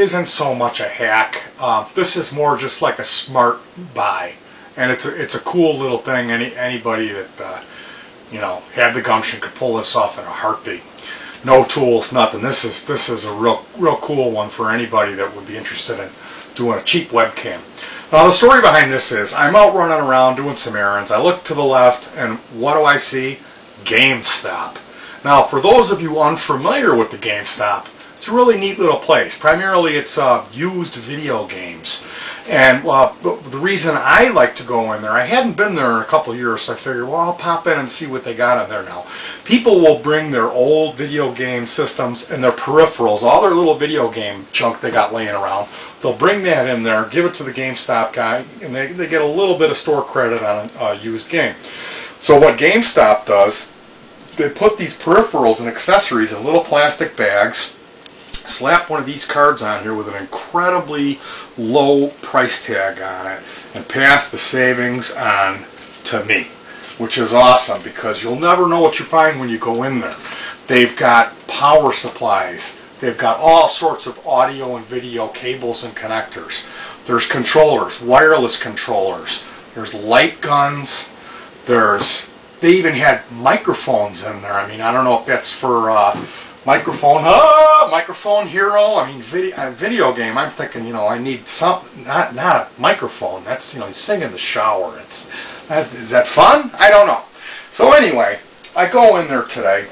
isn't so much a hack. Uh, this is more just like a smart buy, and it's a, it's a cool little thing. Any anybody that uh, you know had the gumption could pull this off in a heartbeat. No tools, nothing. This is this is a real real cool one for anybody that would be interested in doing a cheap webcam. Now the story behind this is I'm out running around doing some errands. I look to the left and what do I see? GameStop. Now for those of you unfamiliar with the GameStop, it's a really neat little place. Primarily it's uh, used video games. And uh, the reason I like to go in there, I hadn't been there in a couple years, so I figured, well, I'll pop in and see what they got in there now. People will bring their old video game systems and their peripherals, all their little video game junk they got laying around. They'll bring that in there, give it to the GameStop guy, and they, they get a little bit of store credit on a used game. So what GameStop does, they put these peripherals and accessories in little plastic bags, slap one of these cards on here with an incredibly low price tag on it and pass the savings on to me which is awesome because you'll never know what you find when you go in there. They've got power supplies. They've got all sorts of audio and video cables and connectors. There's controllers wireless controllers. There's light guns. There's they even had microphones in there. I mean I don't know if that's for uh, microphone, ah, microphone hero. I mean, video, video game. I'm thinking, you know, I need some, not not a microphone. That's you know, you sing in the shower. It's that, is that fun? I don't know. So anyway, I go in there today,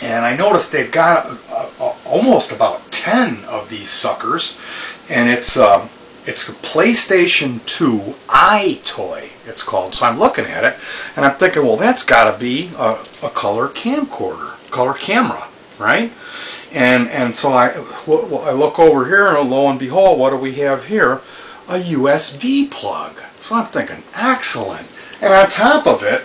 and I notice they've got uh, uh, almost about ten of these suckers, and it's. Uh, it's a PlayStation 2 EyeToy, it's called. So I'm looking at it, and I'm thinking, well, that's got to be a, a color camcorder, color camera right? And and so I, I look over here and lo and behold, what do we have here? A USB plug. So I'm thinking, excellent. And on top of it,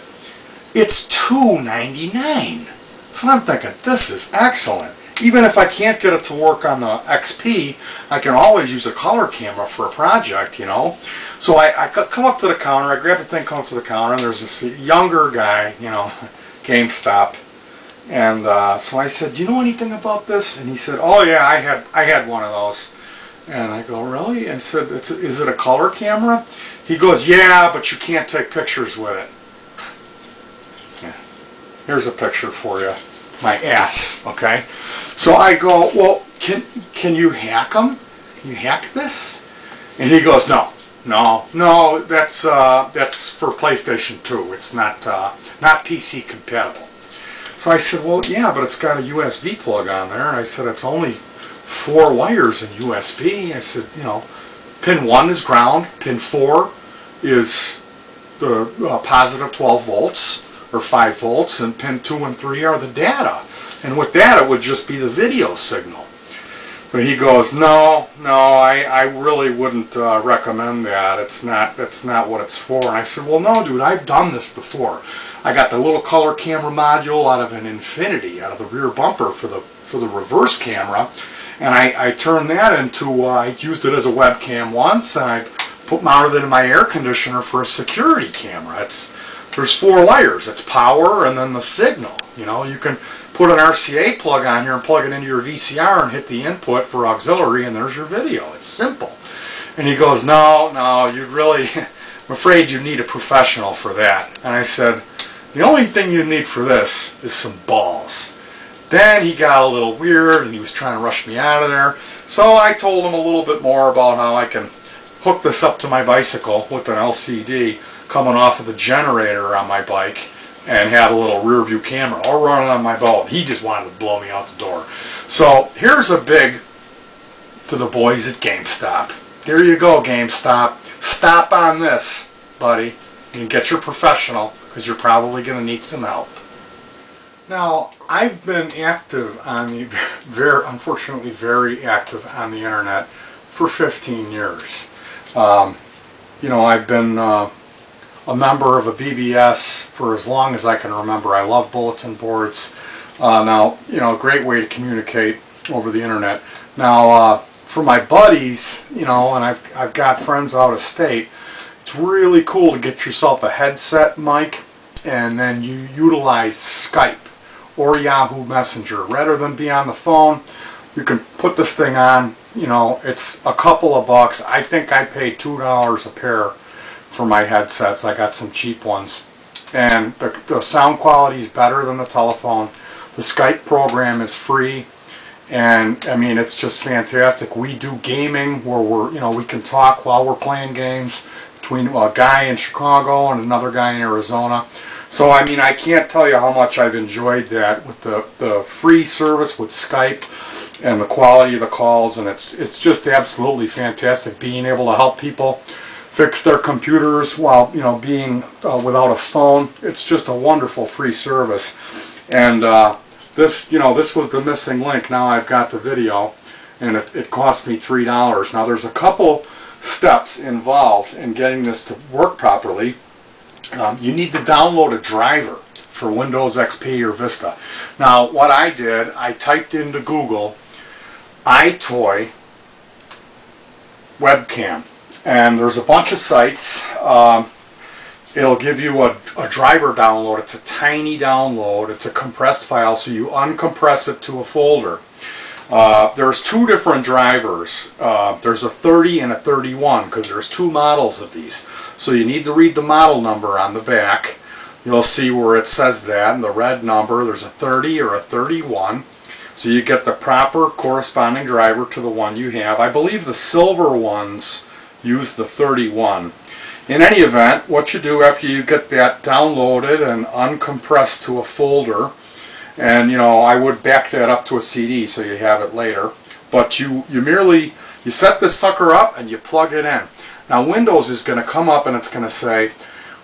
it's $2.99. So I'm thinking, this is excellent. Even if I can't get it to work on the XP, I can always use a color camera for a project, you know. So I, I come up to the counter, I grab the thing, come up to the counter, and there's this younger guy, you know, GameStop and uh, so I said, "Do you know anything about this?" And he said, "Oh yeah, I had I had one of those." And I go, "Really?" And said, "Is it a color camera?" He goes, "Yeah, but you can't take pictures with it." Yeah. Here's a picture for you, my ass. Okay. So I go, "Well, can can you hack them? Can you hack this?" And he goes, "No." No, no, that's uh, that's for PlayStation 2. It's not uh, not PC compatible. So I said, well, yeah, but it's got a USB plug on there. I said, it's only four wires in USB. I said, you know, pin 1 is ground, pin 4 is the uh, positive 12 volts or 5 volts, and pin 2 and 3 are the data. And with that, it would just be the video signal. So he goes, no, no, I, I really wouldn't uh, recommend that. It's not, that's not what it's for. And I said, well, no, dude, I've done this before. I got the little color camera module out of an Infiniti, out of the rear bumper for the for the reverse camera, and I, I turned that into, uh, I used it as a webcam once, and I put mounted it in my air conditioner for a security camera. It's there's four layers. It's power and then the signal. You know, you can put an RCA plug on here and plug it into your VCR and hit the input for auxiliary, and there's your video. It's simple. And he goes, no, no, you really, I'm afraid you need a professional for that. And I said, the only thing you need for this is some balls. Then he got a little weird and he was trying to rush me out of there. So I told him a little bit more about how I can hook this up to my bicycle with an LCD coming off of the generator on my bike and have a little rear view camera or run it on my boat. He just wanted to blow me out the door. So here's a big to the boys at GameStop. There you go, GameStop. Stop on this, buddy, and get your professional because you're probably going to need some help. Now, I've been active on the, very, unfortunately very active on the internet for 15 years. Um, you know, I've been uh, a member of a BBS for as long as I can remember. I love bulletin boards. Uh, now, you know, a great way to communicate over the internet. Now, uh, for my buddies, you know, and I've, I've got friends out of state, it's really cool to get yourself a headset mic and then you utilize Skype or Yahoo Messenger. Rather than be on the phone, You can put this thing on, you know, it's a couple of bucks. I think I paid $2 a pair for my headsets. I got some cheap ones. And the, the sound quality is better than the telephone. The Skype program is free. And I mean, it's just fantastic. We do gaming where we're, you know, we can talk while we're playing games between a guy in Chicago and another guy in Arizona. So I mean, I can't tell you how much I've enjoyed that with the, the free service with Skype and the quality of the calls, and it's it's just absolutely fantastic being able to help people fix their computers while you know being uh, without a phone. It's just a wonderful free service, and uh, this you know this was the missing link. Now I've got the video, and it, it cost me three dollars. Now there's a couple steps involved in getting this to work properly. Um, you need to download a driver for Windows XP or Vista. Now what I did, I typed into Google EyeToy webcam and there's a bunch of sites. Um, it'll give you a, a, driver download. It's a tiny download. It's a compressed file so you uncompress it to a folder. Uh, there's two different drivers. Uh, there's a 30 and a 31 because there's two models of these. So you need to read the model number on the back. You'll see where it says that in the red number. There's a 30 or a 31. So you get the proper corresponding driver to the one you have. I believe the silver ones use the 31. In any event, what you do after you get that downloaded and uncompressed to a folder, and you know I would back that up to a CD so you have it later. But you you merely you set this sucker up and you plug it in. Now Windows is going to come up and it's going to say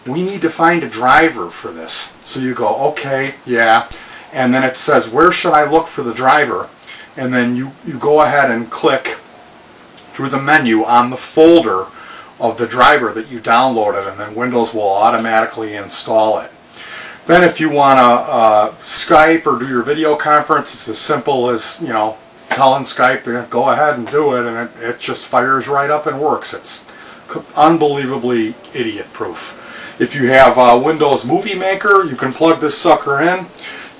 we need to find a driver for this. So you go okay yeah. And then it says where should I look for the driver? And then you you go ahead and click through the menu on the folder of the driver that you downloaded and then Windows will automatically install it then if you want to uh, Skype or do your video conference, it's as simple as, you know, telling Skype to go ahead and do it and it, it just fires right up and works. It's unbelievably idiot proof. If you have a Windows Movie Maker, you can plug this sucker in.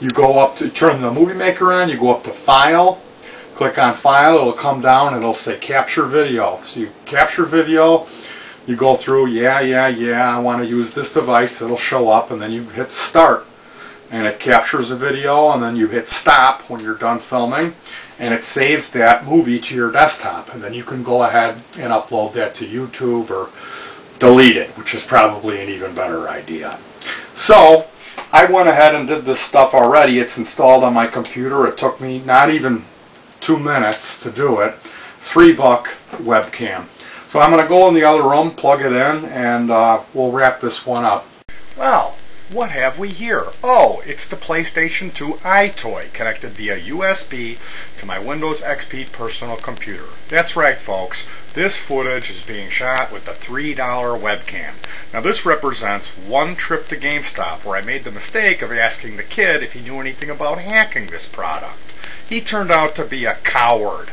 You go up to turn the Movie Maker on, you go up to File, click on File, it'll come down and it'll say Capture Video. So you capture video, you go through, yeah, yeah, yeah, I want to use this device, it'll show up, and then you hit start. And it captures the video, and then you hit stop when you're done filming, and it saves that movie to your desktop. And then you can go ahead and upload that to YouTube or delete it, which is probably an even better idea. So, I went ahead and did this stuff already. It's installed on my computer. It took me not even two minutes to do it. Three buck webcam. So I'm going to go in the other room, plug it in, and uh, we'll wrap this one up. Well, what have we here? Oh, it's the PlayStation 2 EyeToy connected via USB to my Windows XP personal computer. That's right, folks. This footage is being shot with the $3 webcam. Now, this represents one trip to GameStop where I made the mistake of asking the kid if he knew anything about hacking this product. He turned out to be a coward.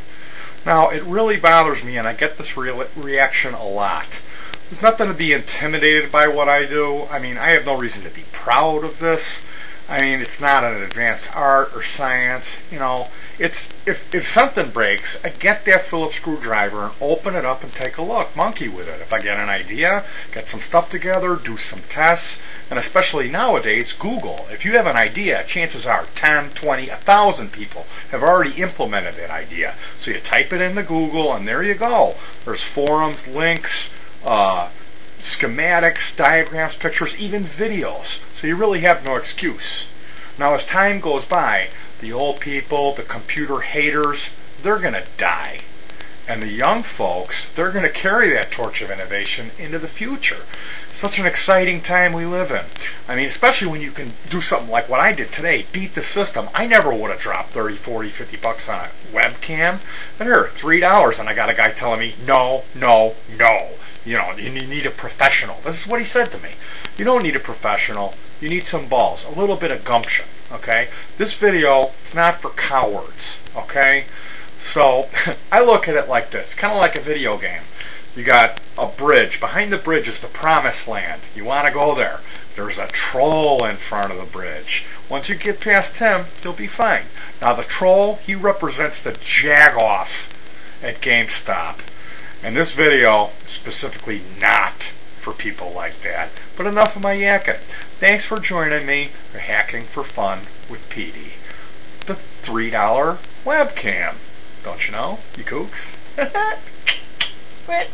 Now, it really bothers me, and I get this re reaction a lot. There's nothing to be intimidated by what I do. I mean, I have no reason to be proud of this. I mean, it's not an advanced art or science. You know, it's if if something breaks, I get that Phillips screwdriver and open it up and take a look, monkey with it. If I get an idea, get some stuff together, do some tests, and especially nowadays, Google. If you have an idea, chances are 10, 20, 1,000 people have already implemented that idea. So you type it into Google, and there you go. There's forums, links. Uh, schematics, diagrams, pictures, even videos. So you really have no excuse. Now, as time goes by, the old people, the computer haters, they're going to die. And the young folks, they're going to carry that torch of innovation into the future. Such an exciting time we live in. I mean, especially when you can do something like what I did today, beat the system. I never would have dropped 30, 40, 50 bucks on a webcam. And here, $3, and I got a guy telling me, no, no, no. You know, you need a professional. This is what he said to me. You don't need a professional. You need some balls, a little bit of gumption. Okay, this video it's not for cowards. Okay, so I look at it like this, kind of like a video game. You got a bridge. Behind the bridge is the promised land. You want to go there. there's a troll in front of the bridge. Once you get past him, you'll be fine. Now the troll, he represents the jagoff at GameStop. And this video is specifically not for people like that. But enough of my yakking. Thanks for joining me for Hacking for Fun with Petey. The $3 webcam. Don't you know, you kooks? what?